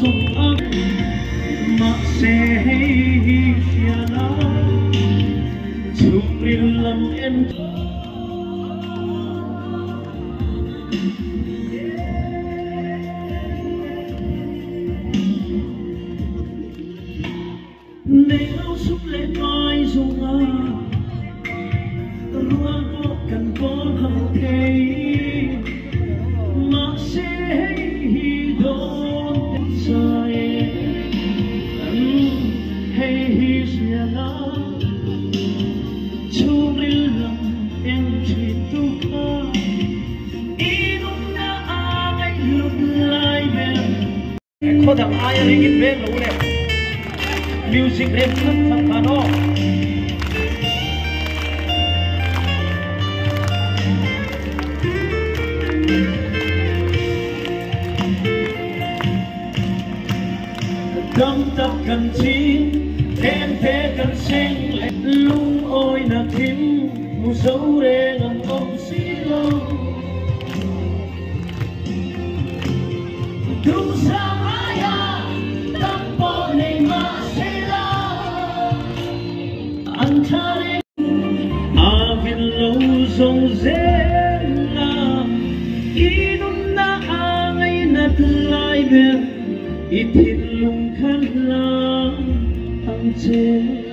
sông ấp mà sẽ phía nó chung riêng lầm em nếu xúc lên mai dung à. Luôn có cần có hậu thế. Mà sẽ hi Kodam ayah ringgit bel lo le. Music rap nak tak panok. Tâm tập cần chín em thế cần sinh lung ôi là kim mù sâu để làm công xí lông Đúng ra ai à tâm bộ này mà sẽ là anh ta đến à viên lâu dòng rẽ là đúng na à lại na ít ben itilong khát lang ang tiyan